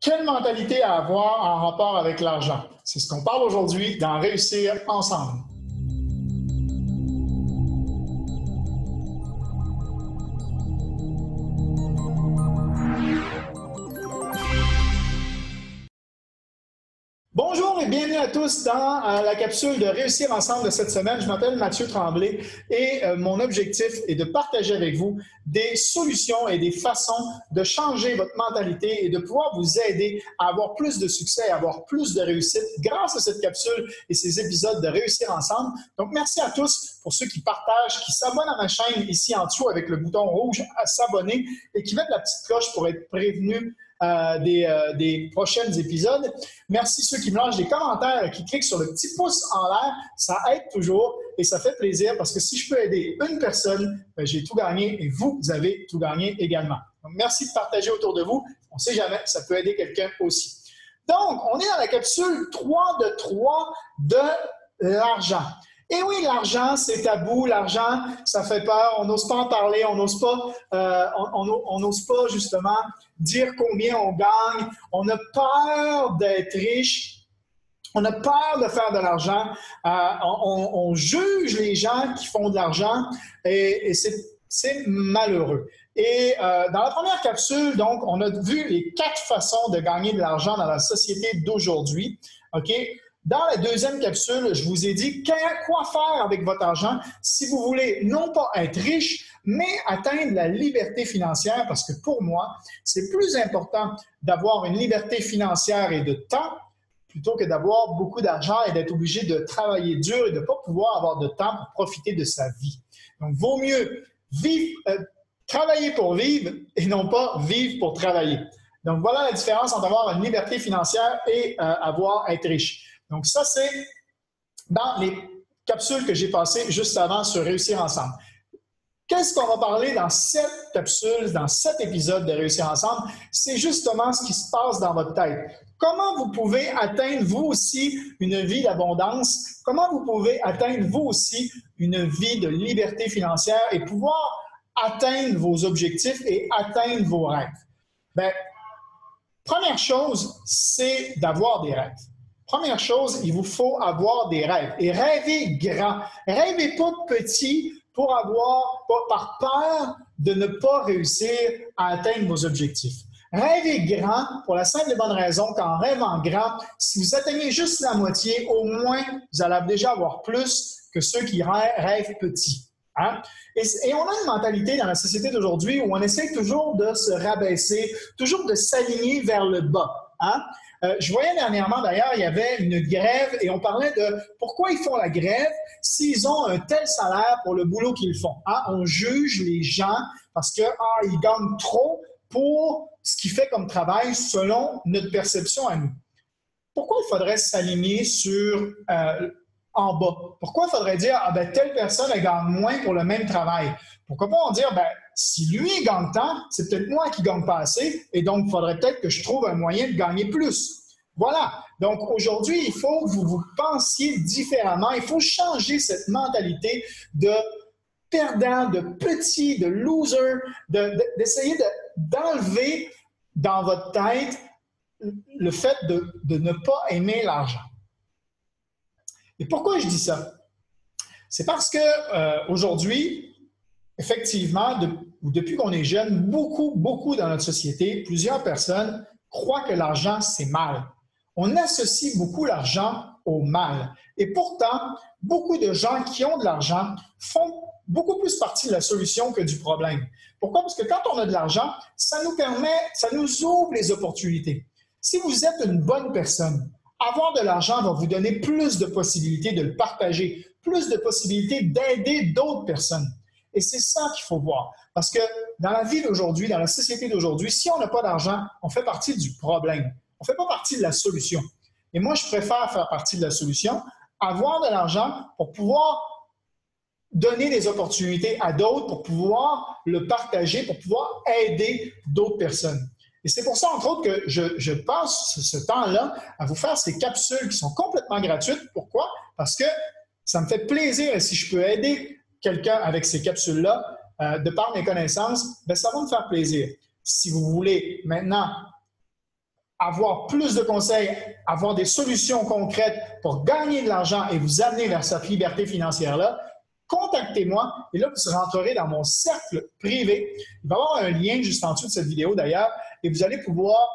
Quelle mentalité à avoir en rapport avec l'argent? C'est ce qu'on parle aujourd'hui dans Réussir ensemble. À tous dans euh, la capsule de Réussir ensemble de cette semaine. Je m'appelle Mathieu Tremblay et euh, mon objectif est de partager avec vous des solutions et des façons de changer votre mentalité et de pouvoir vous aider à avoir plus de succès, à avoir plus de réussite grâce à cette capsule et ces épisodes de Réussir ensemble. Donc, merci à tous pour ceux qui partagent, qui s'abonnent à ma chaîne ici en dessous avec le bouton rouge à s'abonner et qui mettent la petite cloche pour être prévenus euh, des, euh, prochains épisodes. Merci ceux qui me lâchent des commentaires, qui cliquent sur le petit pouce en l'air. Ça aide toujours et ça fait plaisir parce que si je peux aider une personne, ben, j'ai tout gagné et vous avez tout gagné également. Merci de partager autour de vous. On ne sait jamais, ça peut aider quelqu'un aussi. Donc, on est dans la capsule 3 de 3 de l'argent. Et oui, l'argent, c'est tabou. L'argent, ça fait peur. On n'ose pas en parler. On n'ose pas, euh, on n'ose pas justement dire combien on gagne. On a peur d'être riche. On a peur de faire de l'argent. Euh, on, juge les gens qui font de l'argent et, c'est malheureux. Et euh, dans la première capsule, donc, on a vu les quatre façons de gagner de l'argent dans la société d'aujourd'hui. OK? Dans la deuxième capsule, je vous ai dit quoi faire avec votre argent si vous voulez non pas être riche, mais atteindre la liberté financière, parce que pour moi, c'est plus important d'avoir une liberté financière et de temps plutôt que d'avoir beaucoup d'argent et d'être obligé de travailler dur et de ne pas pouvoir avoir de temps pour profiter de sa vie. Donc, vaut mieux vivre, euh, travailler pour vivre et non pas vivre pour travailler. Donc, voilà la différence entre avoir une liberté financière et euh, avoir être riche. Donc, ça, c'est dans les capsules que j'ai passées juste avant sur Réussir ensemble. Qu'est-ce qu'on va parler dans cette capsule, dans cet épisode de Réussir ensemble? C'est justement ce qui se passe dans votre tête. Comment vous pouvez atteindre vous aussi une vie d'abondance? Comment vous pouvez atteindre vous aussi une vie de liberté financière et pouvoir atteindre vos objectifs et atteindre vos rêves? Bien, première chose, c'est d'avoir des rêves. Première chose, il vous faut avoir des rêves. Et rêvez grand. Rêvez pas petit pour avoir, pas par peur de ne pas réussir à atteindre vos objectifs. Rêvez grand pour la simple et bonne raison qu'en rêvant grand, si vous atteignez juste la moitié, au moins, vous allez déjà avoir plus que ceux qui rêvent petit. Hein? Et, on a une mentalité dans la société d'aujourd'hui où on essaie toujours de se rabaisser, toujours de s'aligner vers le bas. Hein? Euh, je voyais dernièrement, d'ailleurs, il y avait une grève et on parlait de pourquoi ils font la grève s'ils ont un tel salaire pour le boulot qu'ils font. Hein? On juge les gens parce qu'ils ah, gagnent trop pour ce qu'ils font comme travail selon notre perception à nous. Pourquoi il faudrait s'aligner sur euh, en bas? Pourquoi faudrait dire ah ben telle personne elle gagne moins pour le même travail? Pourquoi pas en dire ben si lui gagne tant, c'est peut-être moi qui gagne pas assez, et donc il faudrait peut-être que je trouve un moyen de gagner plus. Voilà. Donc aujourd'hui, il faut que vous vous pensiez différemment. Il faut changer cette mentalité de perdant, de petit, de loser, d'essayer d'enlever dans votre tête le fait de, ne pas aimer l'argent. Et pourquoi je dis ça? C'est parce que euh, aujourd'hui, effectivement, depuis qu'on est jeune, beaucoup, beaucoup dans notre société, plusieurs personnes croient que l'argent, c'est mal. On associe beaucoup l'argent au mal. Et pourtant, beaucoup de gens qui ont de l'argent font beaucoup plus partie de la solution que du problème. Pourquoi? Parce que quand on a de l'argent, ça nous permet, ça nous ouvre les opportunités. Si vous êtes une bonne personne, avoir de l'argent va vous donner plus de possibilités de le partager, plus de possibilités d'aider d'autres personnes. Et c'est ça qu'il faut voir. Parce que dans la vie d'aujourd'hui, dans la société d'aujourd'hui, si on n'a pas d'argent, on fait partie du problème. On ne fait pas partie de la solution. Et moi, je préfère faire partie de la solution, avoir de l'argent pour pouvoir donner des opportunités à d'autres, pour pouvoir le partager, pour pouvoir aider d'autres personnes. Et c'est pour ça, entre autres, que je, passe ce temps-là à vous faire ces capsules qui sont complètement gratuites. Pourquoi? Parce que ça me fait plaisir et si je peux aider quelqu'un avec ces capsules-là, euh, de par mes connaissances, ben, ça va me faire plaisir. Si vous voulez maintenant avoir plus de conseils, avoir des solutions concrètes pour gagner de l'argent et vous amener vers cette liberté financière-là, contactez-moi et là, vous rentrerez dans mon cercle privé. Il va y avoir un lien juste en dessous de cette vidéo d'ailleurs et vous allez pouvoir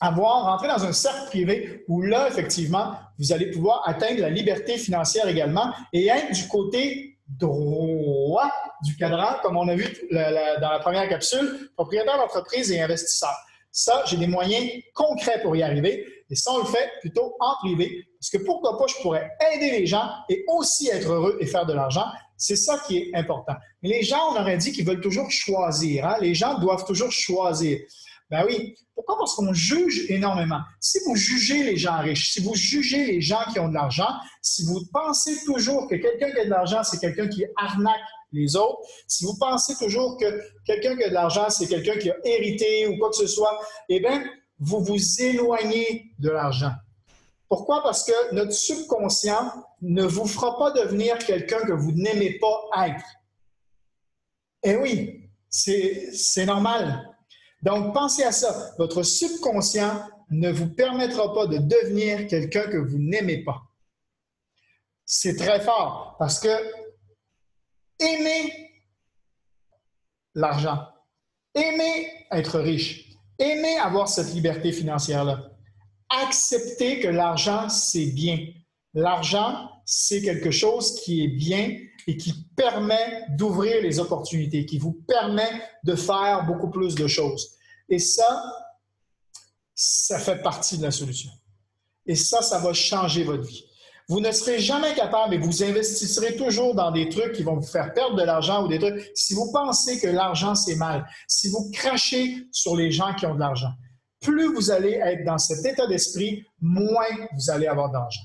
avoir, rentrer dans un cercle privé où là, effectivement, vous allez pouvoir atteindre la liberté financière également et être du côté droit du cadran, comme on a vu dans la première capsule, propriétaire d'entreprise et investisseur. Ça, j'ai des moyens concrets pour y arriver. Et ça, on le fait plutôt en privé. Parce que pourquoi pas, je pourrais aider les gens et aussi être heureux et faire de l'argent. C'est ça qui est important. Mais les gens, on aurait dit qu'ils veulent toujours choisir. Hein. Les gens doivent toujours choisir. Ben oui. Pourquoi? Parce qu'on juge énormément. Si vous jugez les gens riches, si vous jugez les gens qui ont de l'argent, si vous pensez toujours que quelqu'un qui a de l'argent, c'est quelqu'un qui arnaque les autres, si vous pensez toujours que quelqu'un qui a de l'argent, c'est quelqu'un qui a hérité ou quoi que ce soit, eh bien, vous vous éloignez de l'argent. Pourquoi? Parce que notre subconscient ne vous fera pas devenir quelqu'un que vous n'aimez pas être. Eh oui, c'est normal. Donc, pensez à ça. Votre subconscient ne vous permettra pas de devenir quelqu'un que vous n'aimez pas. C'est très fort parce que aimer l'argent, aimer être riche, aimer avoir cette liberté financière-là, accepter que l'argent, c'est bien. L'argent, c'est quelque chose qui est bien et qui permet d'ouvrir les opportunités, qui vous permet de faire beaucoup plus de choses. Et ça, ça fait partie de la solution. Et ça, ça va changer votre vie. Vous ne serez jamais capable et vous investisserez toujours dans des trucs qui vont vous faire perdre de l'argent ou des trucs. Si vous pensez que l'argent, c'est mal, si vous crachez sur les gens qui ont de l'argent, plus vous allez être dans cet état d'esprit, moins vous allez avoir d'argent.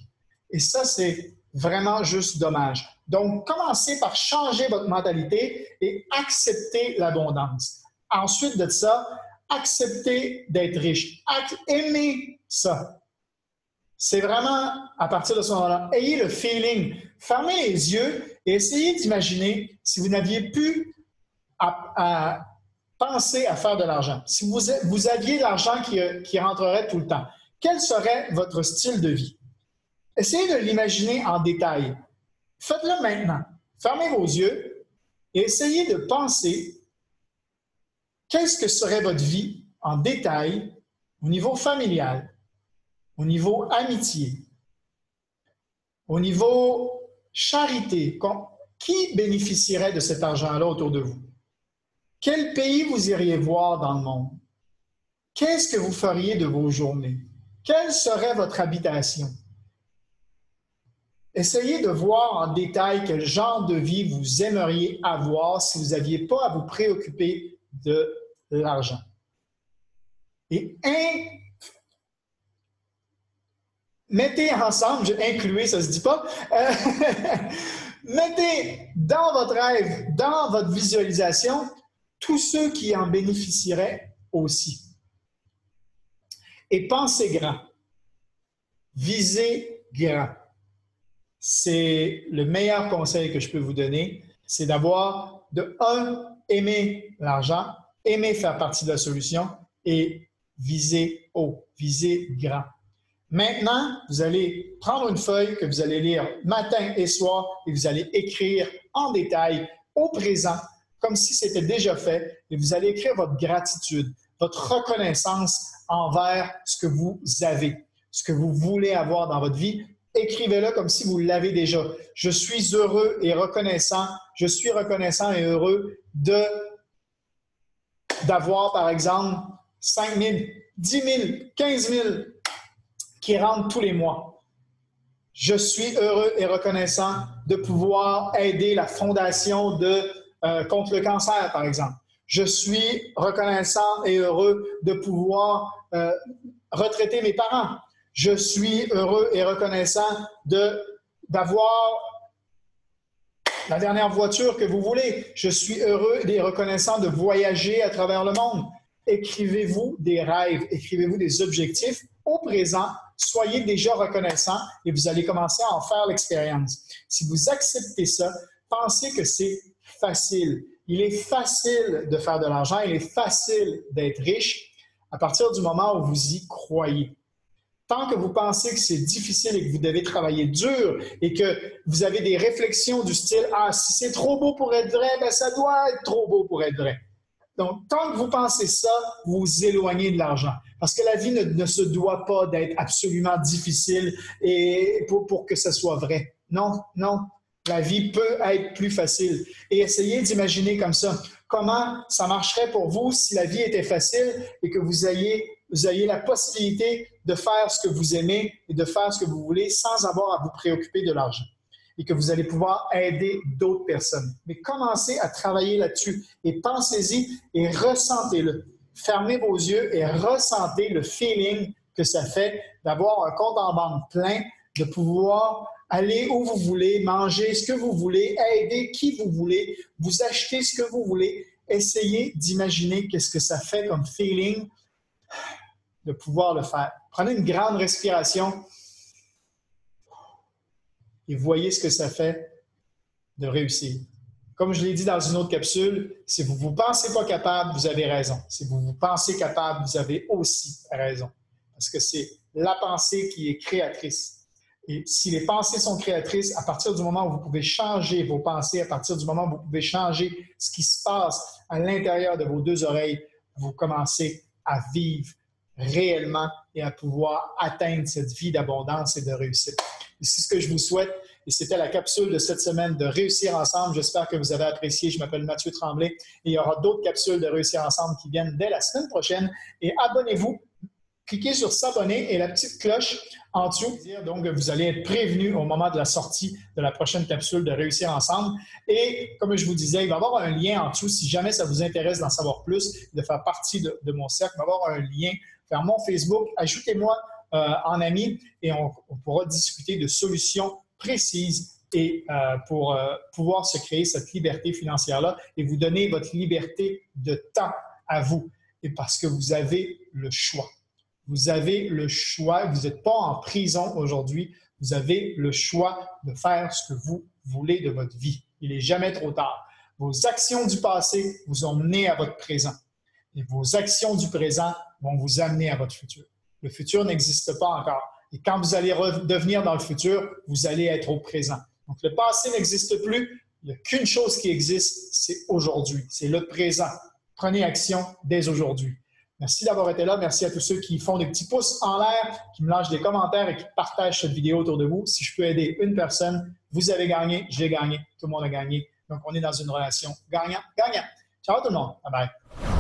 Et ça, c'est vraiment juste dommage. Donc, commencez par changer votre mentalité et accepter l'abondance. Ensuite de ça, accepter d'être riche. Aimer ça. C'est vraiment à partir de ce moment-là. Ayez le feeling. Fermez les yeux et essayez d'imaginer si vous n'aviez plus à, penser à faire de l'argent. Si vous, vous aviez l'argent qui, qui rentrerait tout le temps, quel serait votre style de vie? Essayez de l'imaginer en détail. Faites-le maintenant. Fermez vos yeux et essayez de penser qu'est-ce que serait votre vie en détail au niveau familial, au niveau amitié, au niveau charité. Qui bénéficierait de cet argent-là autour de vous? Quel pays vous iriez voir dans le monde? Qu'est-ce que vous feriez de vos journées? Quelle serait votre habitation? Essayez de voir en détail quel genre de vie vous aimeriez avoir si vous n'aviez pas à vous préoccuper de l'argent. Et mettez ensemble, incluez, ça ne se dit pas, euh, mettez dans votre rêve, dans votre visualisation, tous ceux qui en bénéficieraient aussi. Et pensez grand. Visez grand c'est le meilleur conseil que je peux vous donner, c'est d'avoir de un, aimer l'argent, aimer faire partie de la solution et viser haut, viser grand. Maintenant, vous allez prendre une feuille que vous allez lire matin et soir et vous allez écrire en détail au présent, comme si c'était déjà fait, et vous allez écrire votre gratitude, votre reconnaissance envers ce que vous avez, ce que vous voulez avoir dans votre vie, écrivez-le comme si vous l'avez déjà. Je suis heureux et reconnaissant. Je suis reconnaissant et heureux de d'avoir, par exemple, 5 000, 10 000, 15 000 qui rentrent tous les mois. Je suis heureux et reconnaissant de pouvoir aider la fondation de, euh, contre le cancer, par exemple. Je suis reconnaissant et heureux de pouvoir euh, retraiter mes parents. Je suis heureux et reconnaissant d'avoir la dernière voiture que vous voulez. Je suis heureux et reconnaissant de voyager à travers le monde. Écrivez-vous des rêves, écrivez-vous des objectifs au présent. Soyez déjà reconnaissant et vous allez commencer à en faire l'expérience. Si vous acceptez ça, pensez que c'est facile. Il est facile de faire de l'argent, il est facile d'être riche. à partir du moment où vous y croyez. Tant que vous pensez que c'est difficile et que vous devez travailler dur et que vous avez des réflexions du style Ah, si c'est trop beau pour être vrai, ben ça doit être trop beau pour être vrai. Donc, tant que vous pensez ça, vous vous éloignez de l'argent. Parce que la vie ne, se doit pas d'être absolument difficile et pour, pour que ce soit vrai. Non, non. La vie peut être plus facile. Et essayez d'imaginer comme ça. Comment ça marcherait pour vous si la vie était facile et que vous ayez, vous ayez la possibilité de faire ce que vous aimez et de faire ce que vous voulez sans avoir à vous préoccuper de l'argent et que vous allez pouvoir aider d'autres personnes. Mais commencez à travailler là-dessus et pensez-y et ressentez-le. Fermez vos yeux et ressentez le feeling que ça fait d'avoir un compte en banque plein, de pouvoir aller où vous voulez, manger ce que vous voulez, aider qui vous voulez, vous acheter ce que vous voulez. Essayez d'imaginer qu'est-ce que ça fait comme feeling de pouvoir le faire. Prenez une grande respiration et voyez ce que ça fait de réussir. Comme je l'ai dit dans une autre capsule, si vous ne vous pensez pas capable, vous avez raison. Si vous vous pensez capable, vous avez aussi raison. Parce que c'est la pensée qui est créatrice. Et si les pensées sont créatrices, à partir du moment où vous pouvez changer vos pensées, à partir du moment où vous pouvez changer ce qui se passe à l'intérieur de vos deux oreilles, vous commencez à vivre réellement et à pouvoir atteindre cette vie d'abondance et de réussite. C'est ce que je vous souhaite. Et c'était la capsule de cette semaine de Réussir ensemble. J'espère que vous avez apprécié. Je m'appelle Mathieu Tremblay et il y aura d'autres capsules de Réussir ensemble qui viennent dès la semaine prochaine. Et abonnez-vous. Cliquez sur s'abonner et la petite cloche en dessous. Donc, vous allez être prévenu au moment de la sortie de la prochaine capsule de Réussir ensemble. Et comme je vous disais, il va y avoir un lien en dessous si jamais ça vous intéresse d'en savoir plus, de faire partie de, mon cercle. Il va y avoir un lien vers mon Facebook. Ajoutez-moi euh, en ami et on, pourra discuter de solutions précises et euh, pour euh, pouvoir se créer cette liberté financière-là et vous donner votre liberté de temps à vous. Et parce que vous avez le choix. Vous avez le choix. Vous n'êtes pas en prison aujourd'hui. Vous avez le choix de faire ce que vous voulez de votre vie. Il n'est jamais trop tard. Vos actions du passé vous ont mené à votre présent. Et vos actions du présent vont vous amener à votre futur. Le futur n'existe pas encore. Et quand vous allez revenir dans le futur, vous allez être au présent. Donc, le passé n'existe plus. Il n'y a qu'une chose qui existe, c'est aujourd'hui. C'est le présent. Prenez action dès aujourd'hui. Merci d'avoir été là. Merci à tous ceux qui font des petits pouces en l'air, qui me lâchent des commentaires et qui partagent cette vidéo autour de vous. Si je peux aider une personne, vous avez gagné, j'ai gagné, tout le monde a gagné. Donc, on est dans une relation gagnant-gagnant. Ciao tout le monde. Bye bye.